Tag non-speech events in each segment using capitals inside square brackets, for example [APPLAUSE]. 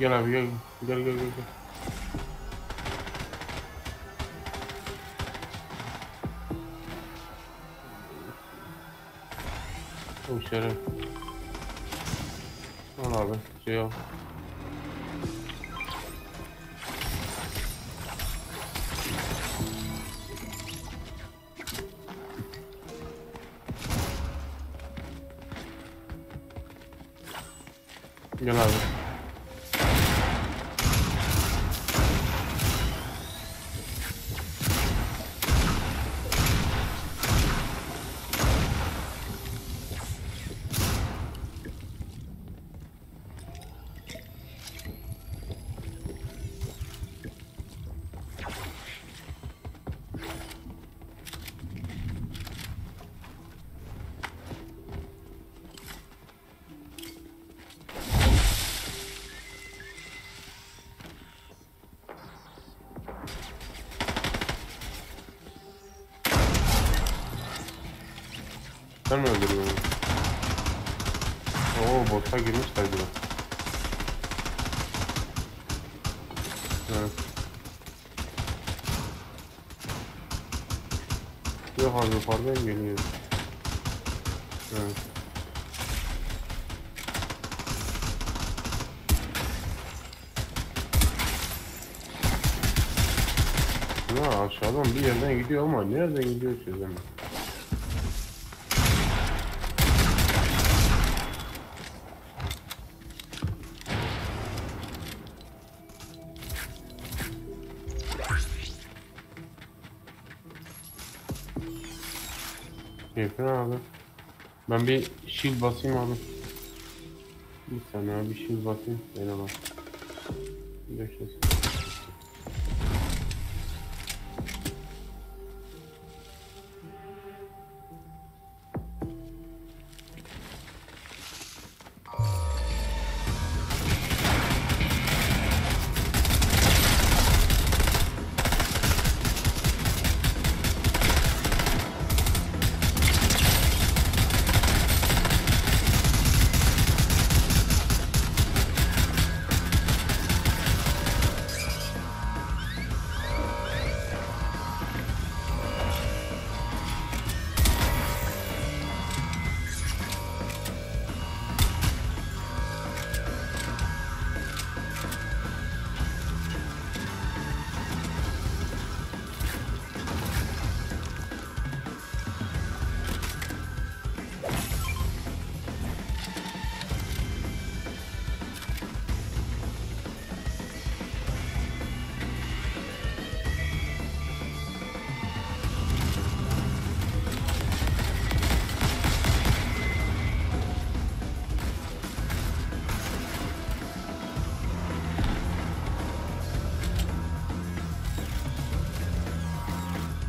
Gel abi gel. Gel gel gel. gel. O şeref. Al abi. Şey al. Gel abi. Sen mi öldürdün onu? Oo bota girmişler bile. Evet. Yok abi yukarıdan geliyor. Evet. Ya aşağıdan bir yerden gidiyor ama nereden gidiyor çözemem. Keyfine abi. Ben bir shield basayım abi. Bir saniye abi shield basayım. Bana bak. Beklesin.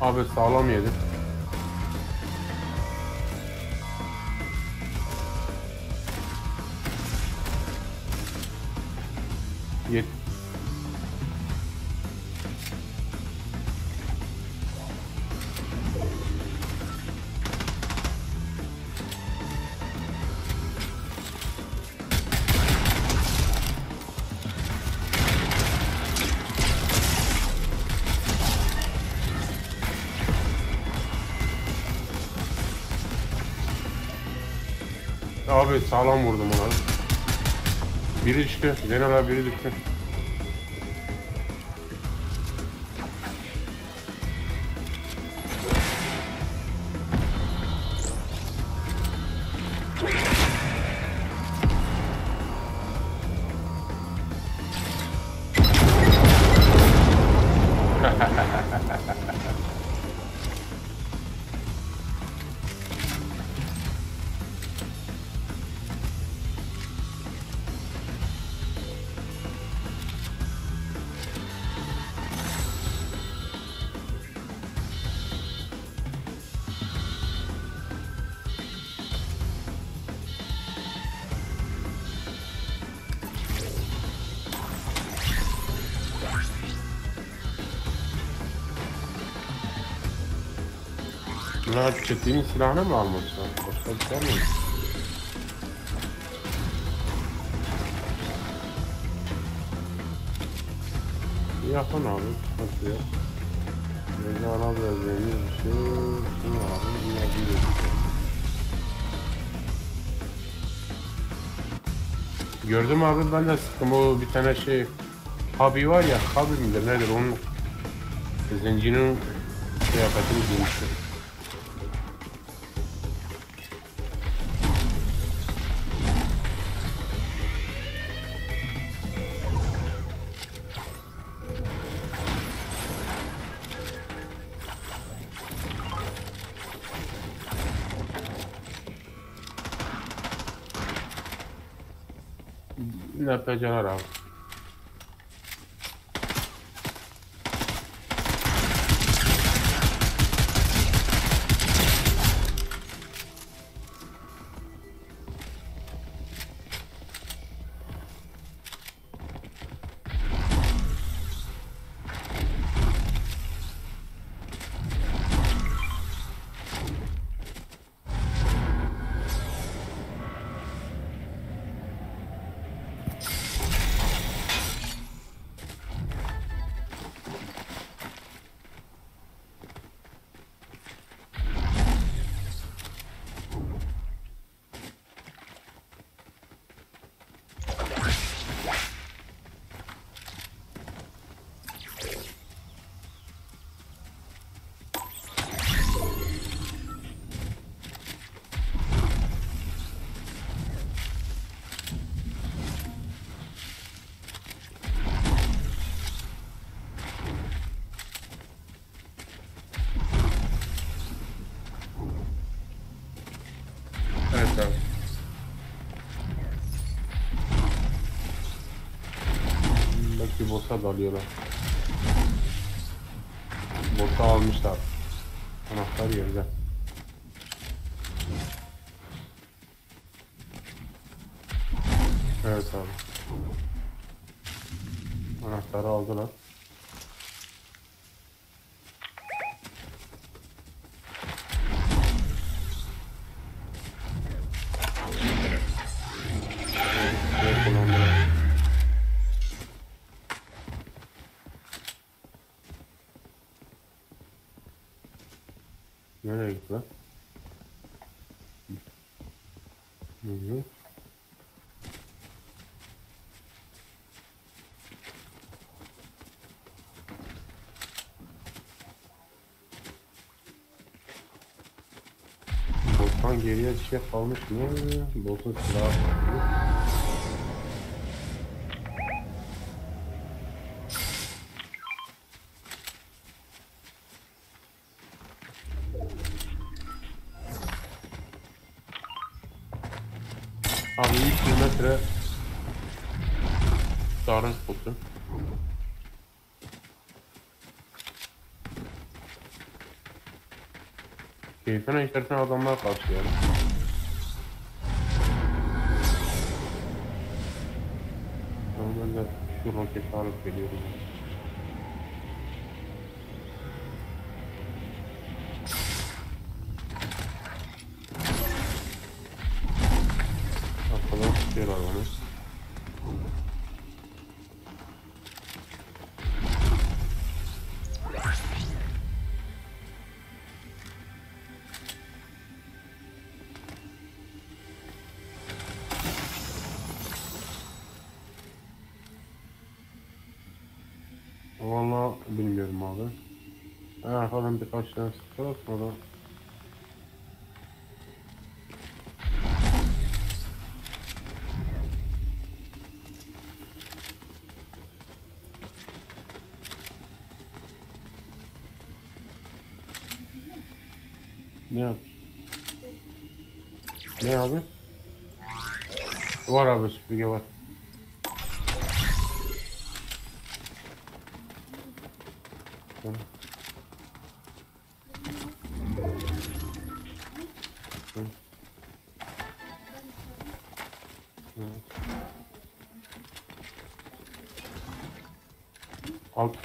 Abi sağlam yedi. Sağlam vurdum ona. Biri düştü. Abi biri düştü. Bunlar çetinin silahını mı almışlar? Başka bir şey mi? Yakın abi. Nasıl ya? Böyle ara biraz şey. Şunu abi. Yine bir gözüküyor. Gördüm abi ben de sıktım o bir tane şey Habi var ya Habi midir nedir onun Zencinin kıyafetini giymişti. Ne yapacaklar abi? Evet abi. Belki boss'a dalıyorlar. Boss'u almışlar. Anahtar yerde. Evet abi. Anahtarı aldılar. Evet, kullandılar. Nereye gitti lan? Hı. Bottan geriye bir şey kalmış mı? Botun silahı kalmış. Keyfine içerisine adamlar karşılıyor. Ama Ben de şu roketi alıp geliyorum. Arkadan birkaç tane sıktılar sonra Ne yap? Ne abi? Var abi süpürge var.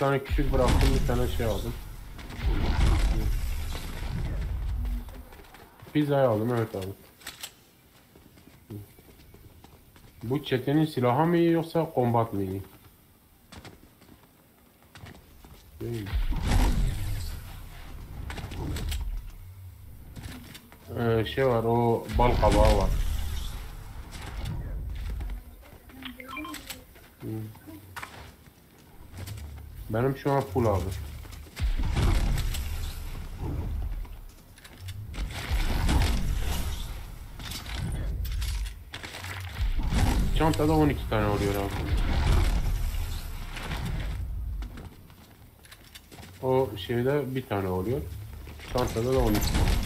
Tane küçük bıraktım bir tane şey aldım. Pizzayı aldım evet abi. Bu çetenin silahı mı iyi yoksa kombat mı iyi? Değil? Ee, şey var o bal kabağı var. Hı. Benim şu an full abi. Çantada 12 tane oluyor abi. O şeyde bir tane oluyor. Çantada da 12 tane.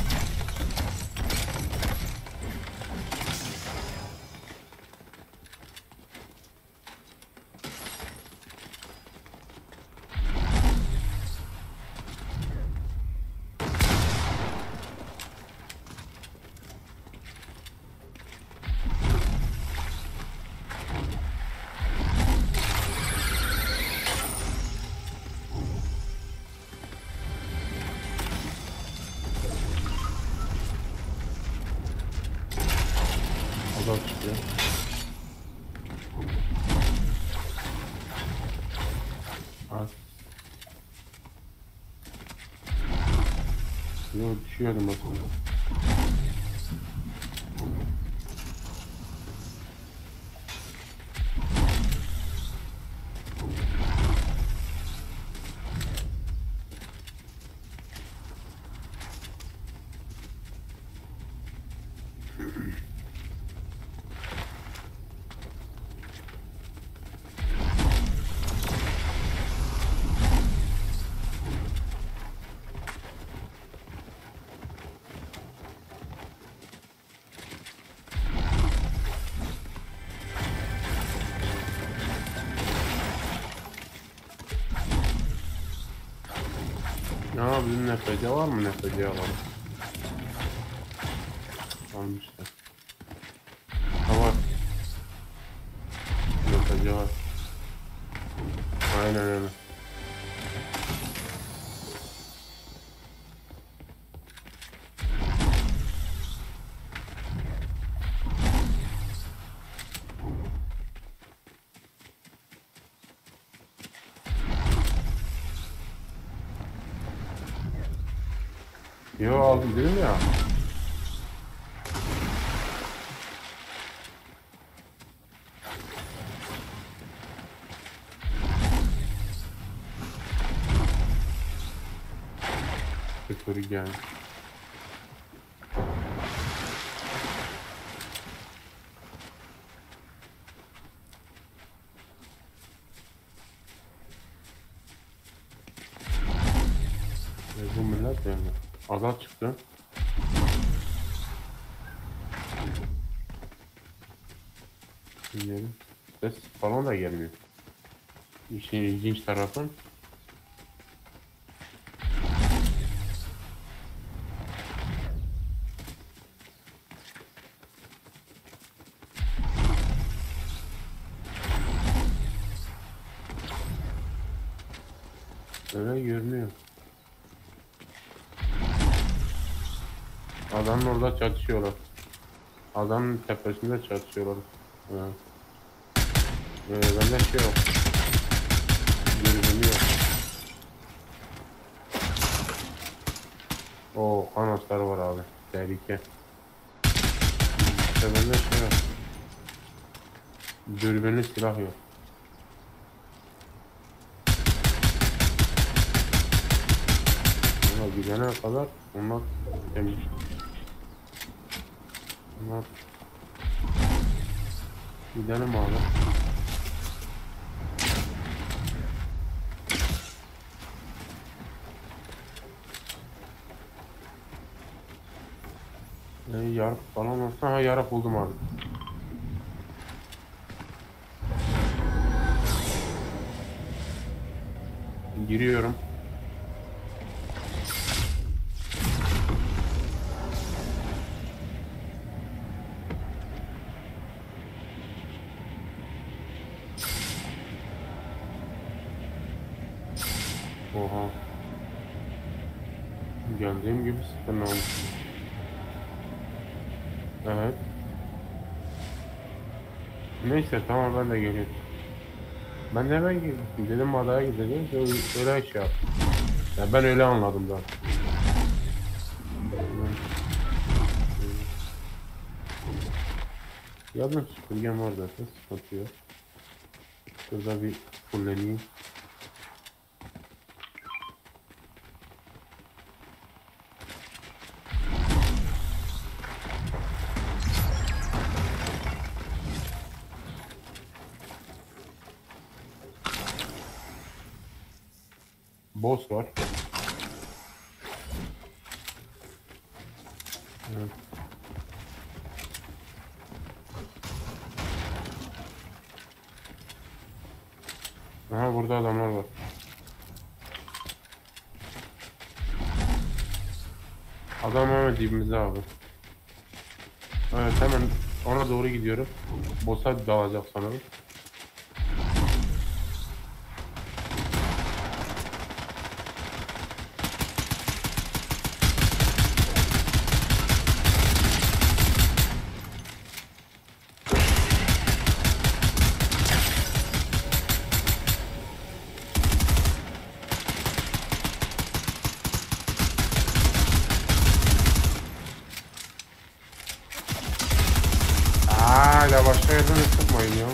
你要缺什么朋？Yok düşüyordum aslında. Ya bizim nefece var mı nefece alalım? Almışlar. Ha var. Nefece var. Aynen öyle. Yo aldım dedim ya. Sıfır gel. Azat çıktı. Dinleyelim. Ses falan da gelmiyor. İşin ilginç tarafı öyle görünüyor. Adamın orada çatışıyorlar. Adamın tepesinde çatışıyorlar. Evet. Ee, bende şey yok. Dürbünü yok. O kanatlar var abi. Tehlike. İşte bende şey yok. Dürbünlü silah yok. Ama gidene kadar onlar temiz. Bunlar Gidelim abi. Ee, yarık falan olsa ha yarık buldum abi. Giriyorum. Olmuş. Evet. Neyse tamam ben de geliyorum. Ben de hemen girdim. Dedim adaya gideceğiz. Öyle, öyle şey yaptım. Ya ben öyle anladım zaten. Yazın süpürgem var zaten. Sıkıntı yok. Şurada bir fulleneyim. Boss var. Evet. Aha burada adamlar var. Adam hemen dibimizde abi. Evet hemen ona doğru gidiyorum. Boss'a dalacak sanırım. Hala başka yerden de sıkmayın ya.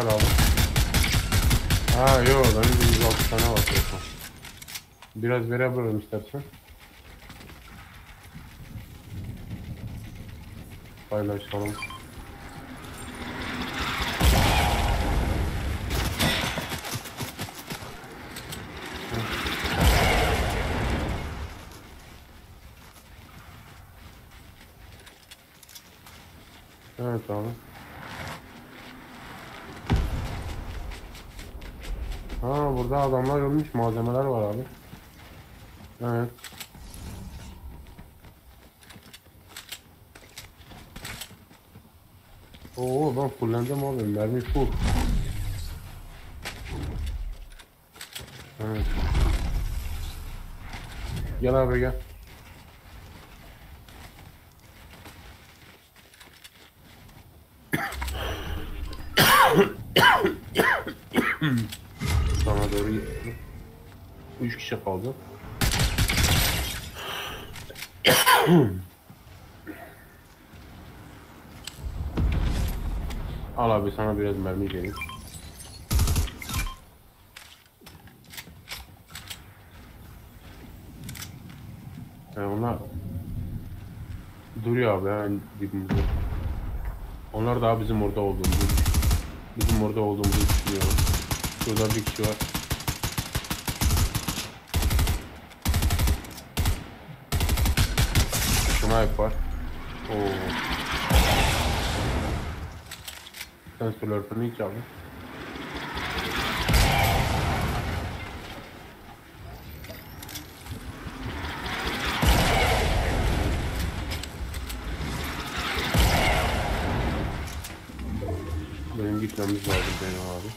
Var abi. Ha yok de 106 tane var. Biraz verebilirim istersen. Paylaşalım. Evet abi. Ha burada adamlar ölmüş malzemeler var abi. Evet. Oo ben fullendim abi mermi full. Evet. Gel abi gel. Sana doğru gidiyorum. Üç kişi kaldı. [CLEARS THROAT] Al abi sana biraz mermi vereyim. Yani onlar duruyor abi yani dibimizde. Onlar daha bizim orada olduğumuzu bizim orada olduğumuzu düşünüyorum. Şurada bir kişi var. Snipe var. Oo. Sensörlerini hiç abi. Benim gitmemiz lazım benim abi.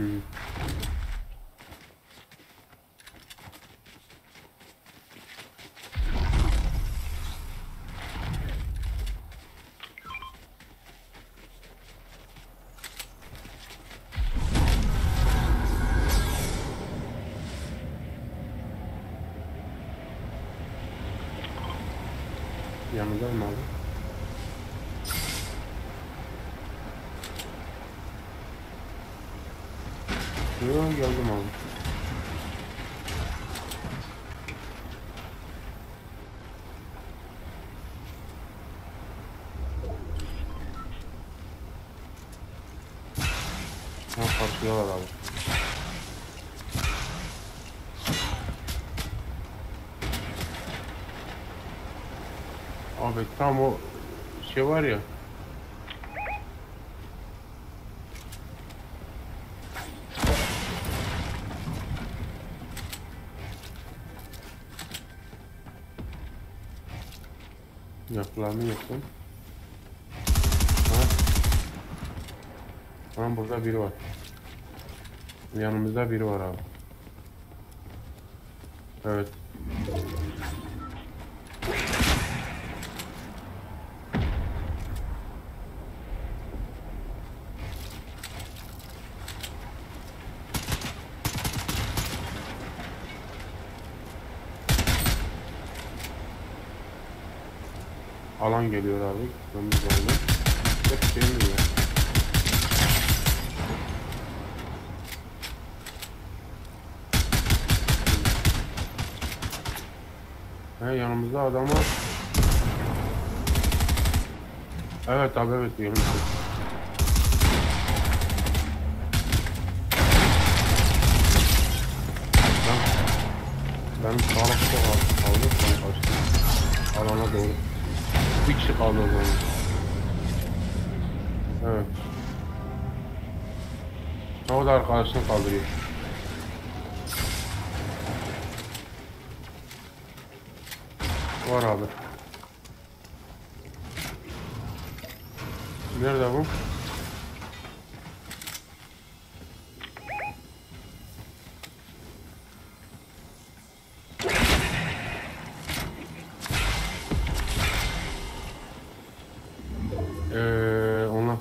Yanında mı abi. Karşıdalar abi. Abi tam o şey var ya. Yapılarını yapın. Ha? Tamam burada biri var. Yanımızda biri var abi. Evet. Alan geliyor abi. Gitmemiz lazım. Hep şey mi yanımızda adam. Evet abi evet yanımızda. Ben, benim sağlık çok az kaldı. Ben kaçtım. Alana doğru. Bir kişi kaldı o zaman. Evet. O da arkadaşını kaldırıyor. Var abi. Nerede bu? Ee, onlar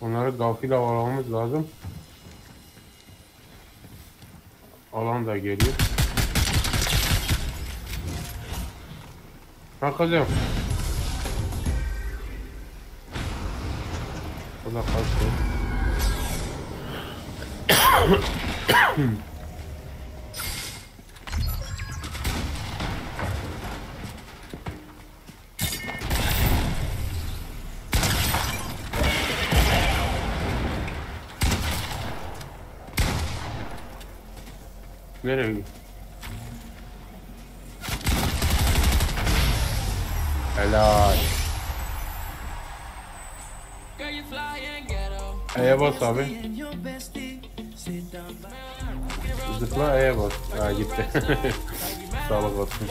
onları gafil avlamamız lazım. Alan da geliyor. Ha kızım. O da kaçtı. Nereye gidiyor? Helal. E'ye bas abi. Zıpla E'ye bas. Ha gitti. [LAUGHS] Sağlık olsun.